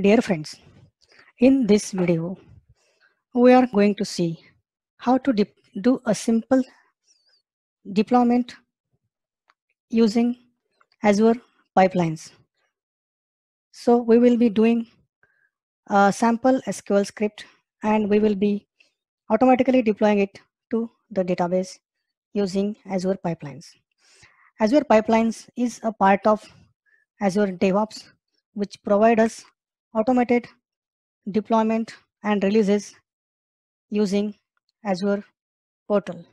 Dear friends, in this video, we are going to see how to do a simple deployment using Azure pipelines. So we will be doing a sample SQL script and we will be automatically deploying it to the database using Azure pipelines. Azure pipelines is a part of Azure DevOps, which provide us automated deployment and releases using Azure portal.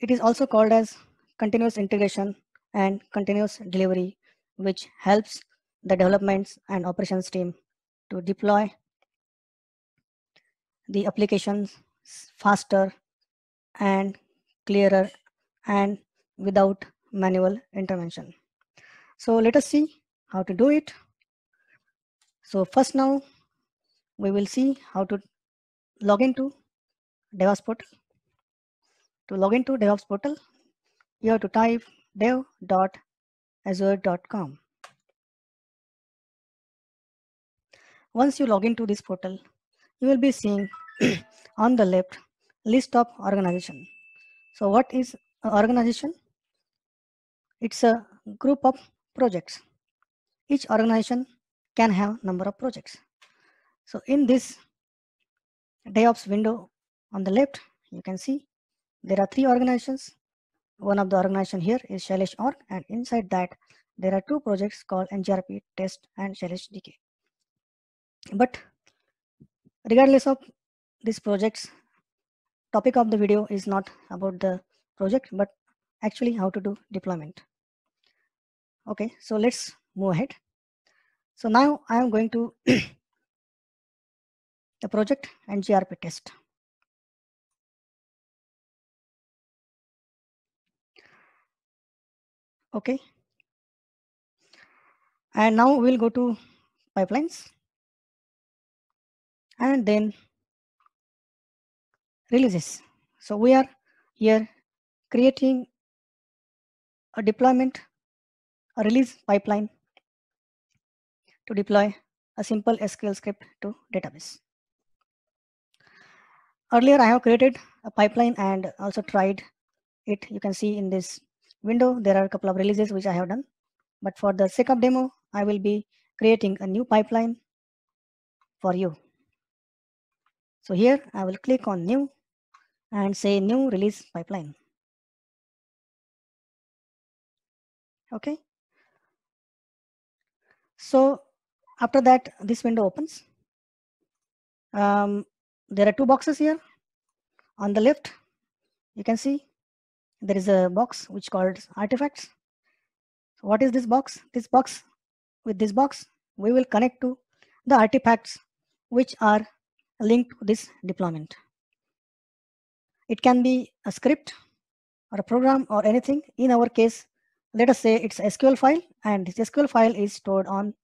It is also called as continuous integration and continuous delivery, which helps the developments and operations team to deploy the applications faster and clearer and without manual intervention. So let us see how to do it. So first now we will see how to log into DevOps portal. To log into DevOps portal, you have to type dev.azure.com. Once you log into this portal, you will be seeing on the left list of organization. So what is organization? It's a group of projects. Each organization can have number of projects. So in this DevOps window on the left, you can see there are three organizations. One of the organization here is Shailesh org and inside that there are two projects called NGRP test and Shailesh DK. But regardless of these projects, topic of the video is not about the project, but actually how to do deployment. Okay, so let's move ahead. So now I am going to the project NGRP test. Okay. And now we'll go to pipelines and then releases. So we are here creating a deployment a release pipeline to deploy a simple SQL script to database. Earlier, I have created a pipeline and also tried it. You can see in this window, there are a couple of releases which I have done. But for the sake of demo, I will be creating a new pipeline for you. So here I will click on new and say new release pipeline. Okay. So after that, this window opens. Um, there are two boxes here. On the left, you can see there is a box which called artifacts. So what is this box? This box, with this box, we will connect to the artifacts which are linked to this deployment. It can be a script or a program or anything. In our case, let us say it's SQL file and this SQL file is stored on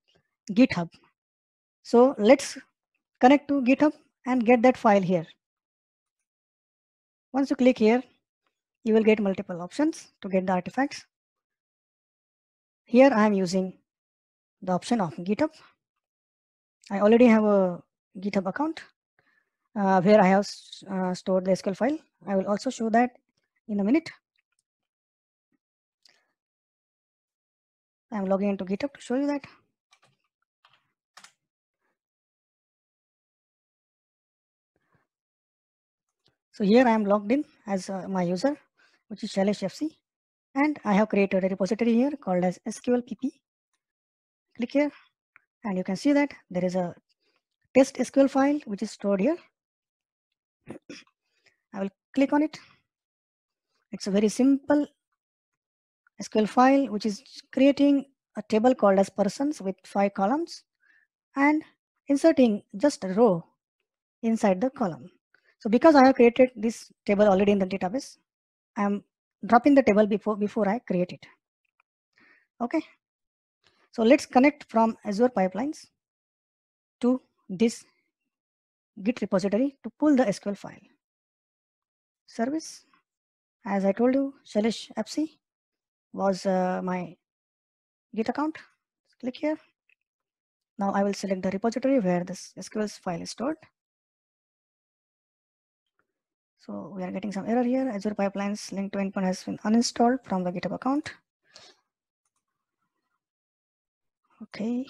GitHub. So let's connect to GitHub and get that file here. Once you click here, you will get multiple options to get the artifacts. Here I am using the option of GitHub. I already have a GitHub account uh, where I have uh, stored the SQL file. I will also show that in a minute. I'm logging into GitHub to show you that. So here I am logged in as uh, my user, which is Shailesh FC. And I have created a repository here called as SQLPP. Click here and you can see that there is a test SQL file which is stored here. I will click on it. It's a very simple SQL file which is creating a table called as persons with five columns and inserting just a row inside the column. So because I have created this table already in the database, I am dropping the table before, before I create it. Okay. So let's connect from Azure Pipelines to this Git repository to pull the SQL file. Service, as I told you, Shailesh FC was uh, my Git account. Click here. Now I will select the repository where this SQL file is stored. So we are getting some error here. Azure Pipelines link to endpoint has been uninstalled from the GitHub account. Okay.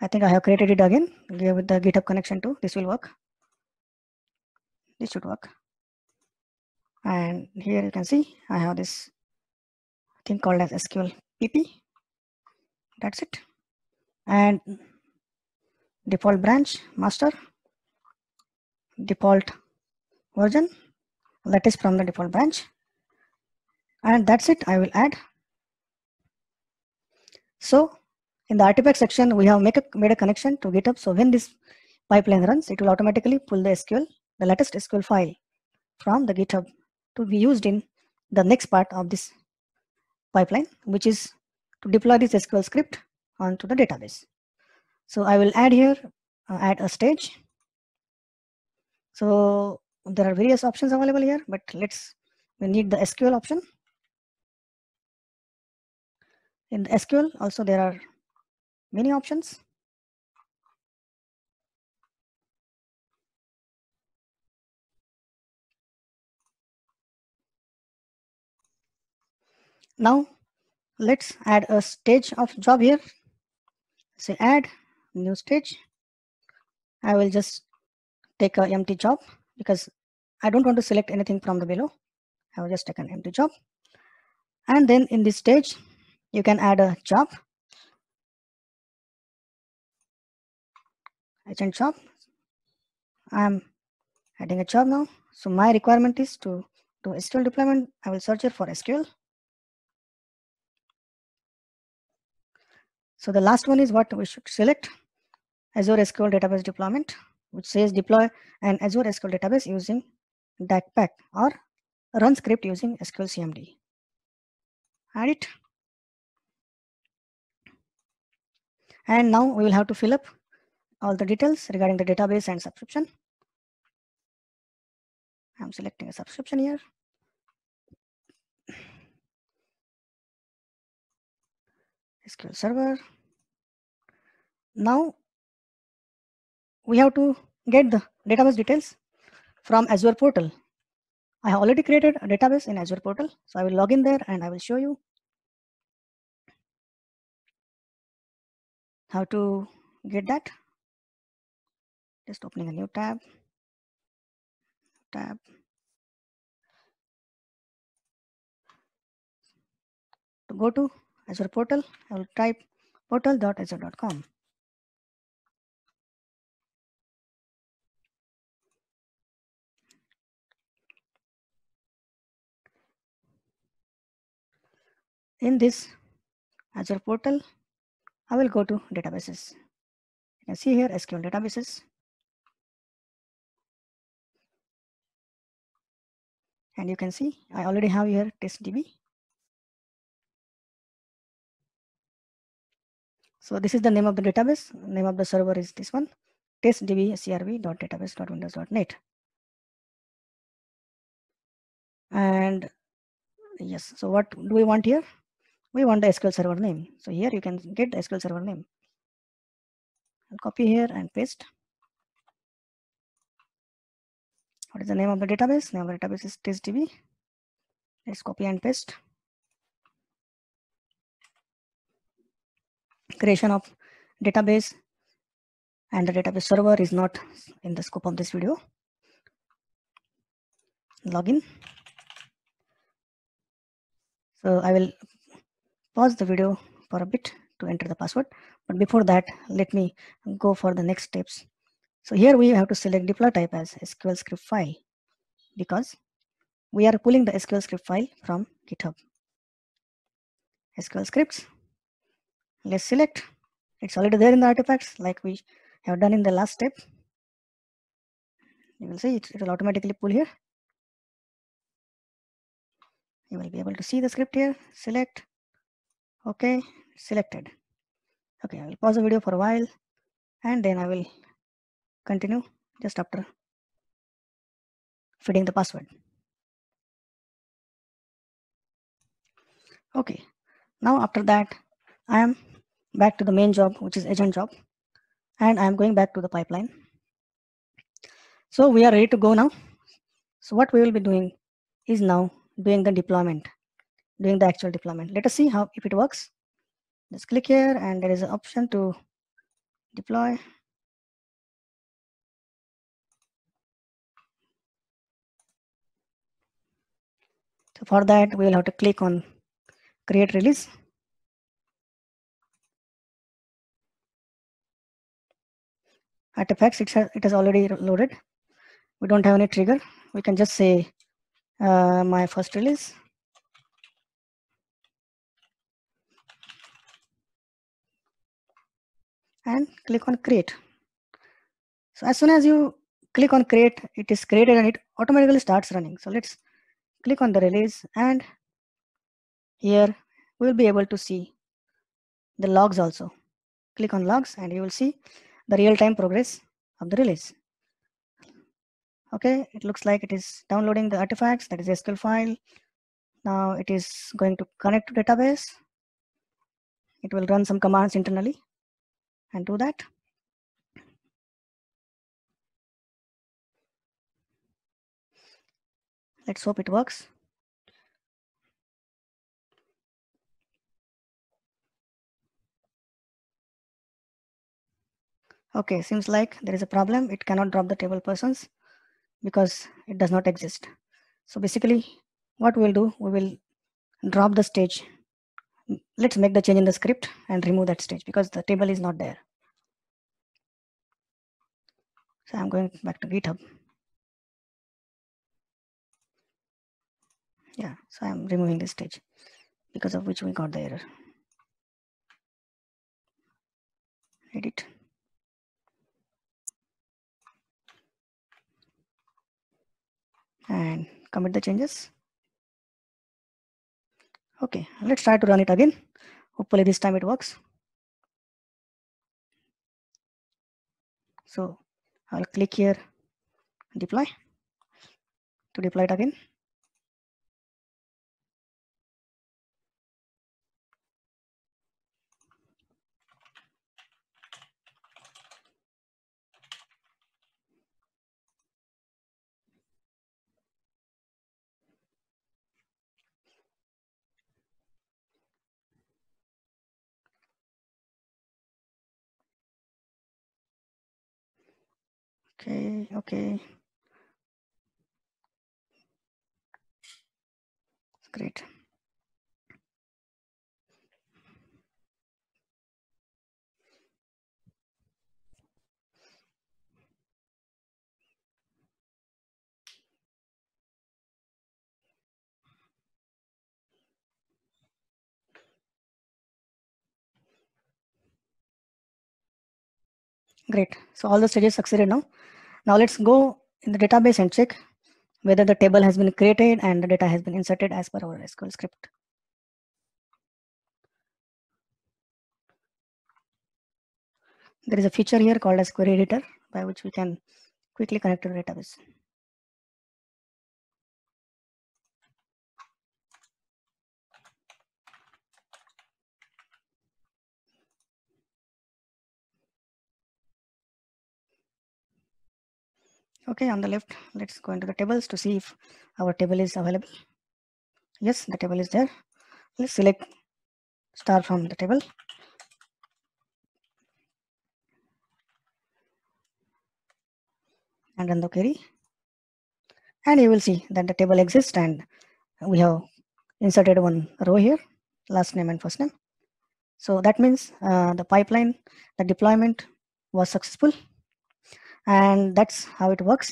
I think I have created it again. It the GitHub connection to. This will work. This should work. And here you can see I have this thing called as SQL PP. That's it. And default branch master default version that is from the default branch and that's it I will add so in the artifact section we have make a, made a connection to github so when this pipeline runs it will automatically pull the SQL the latest SQL file from the github to be used in the next part of this pipeline which is to deploy this SQL script onto the database so I will add here uh, add a stage so there are various options available here, but let's, we need the SQL option. In the SQL also there are many options. Now let's add a stage of job here. Say add new stage. I will just take a empty job because I don't want to select anything from the below. I will just take an empty job. And then in this stage, you can add a job. Agent job. I'm adding a job now. So my requirement is to do SQL deployment. I will search here for SQL. So the last one is what we should select Azure SQL database deployment, which says deploy an Azure SQL database using DACPAC or run script using SQL CMD. Add it. And now we will have to fill up all the details regarding the database and subscription. I'm selecting a subscription here. SQL Server. Now we have to get the database details from Azure portal. I have already created a database in Azure portal. So I will log in there and I will show you how to get that. Just opening a new tab. Tab. To go to Azure portal, I will type portal.azure.com. in this Azure portal, I will go to databases. You can see here SQL databases. And you can see I already have here testdb. So this is the name of the database. Name of the server is this one, testdb crv.database.windows.net. And yes, so what do we want here? we want the SQL server name. So here you can get the SQL server name. I'll copy here and paste. What is the name of the database? Name of the database is testdb. Let's copy and paste. Creation of database and the database server is not in the scope of this video. Login. So I will pause the video for a bit to enter the password. But before that, let me go for the next steps. So here we have to select deploy type as SQL script file because we are pulling the SQL script file from GitHub. SQL scripts. Let's select. It's already there in the artifacts like we have done in the last step. You will see it, it will automatically pull here. You will be able to see the script here. Select okay selected okay i will pause the video for a while and then i will continue just after feeding the password okay now after that i am back to the main job, which is agent job. And I'm going back to the pipeline. So we are ready to go now. So what we will be doing is now doing the deployment, doing the actual deployment. Let us see how if it works. Just click here and there is an option to deploy. So for that, we will have to click on create release. Artifacts, it has, it has already loaded. We don't have any trigger. We can just say uh, my first release. And click on create. So as soon as you click on create, it is created and it automatically starts running. So let's click on the release and here we will be able to see the logs also. Click on logs and you will see the real-time progress of the release. Okay, it looks like it is downloading the artifacts, that is SQL file. Now it is going to connect to database. It will run some commands internally and do that. Let's hope it works. Okay, seems like there is a problem. It cannot drop the table persons because it does not exist. So basically what we'll do, we will drop the stage. Let's make the change in the script and remove that stage because the table is not there. So I'm going back to GitHub. Yeah, so I'm removing this stage because of which we got the error. Edit. And commit the changes. Okay, let's try to run it again. Hopefully this time it works. So I'll click here, deploy to deploy it again. Okay, okay. Great. Great. So all the stages succeeded now. Now let's go in the database and check whether the table has been created and the data has been inserted as per our SQL script. There is a feature here called as query editor by which we can quickly connect to the database. Okay, on the left, let's go into the tables to see if our table is available. Yes, the table is there. Let's select star from the table. And run the query. And you will see that the table exists and we have inserted one row here, last name and first name. So that means uh, the pipeline, the deployment was successful and that's how it works.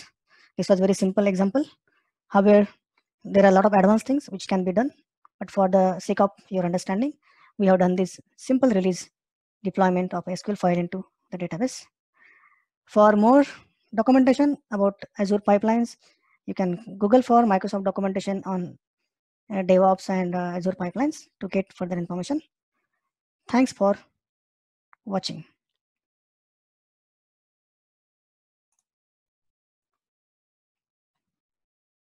This was a very simple example. However, there are a lot of advanced things which can be done, but for the sake of your understanding, we have done this simple release deployment of SQL file into the database. For more documentation about Azure pipelines, you can Google for Microsoft documentation on uh, DevOps and uh, Azure pipelines to get further information. Thanks for watching.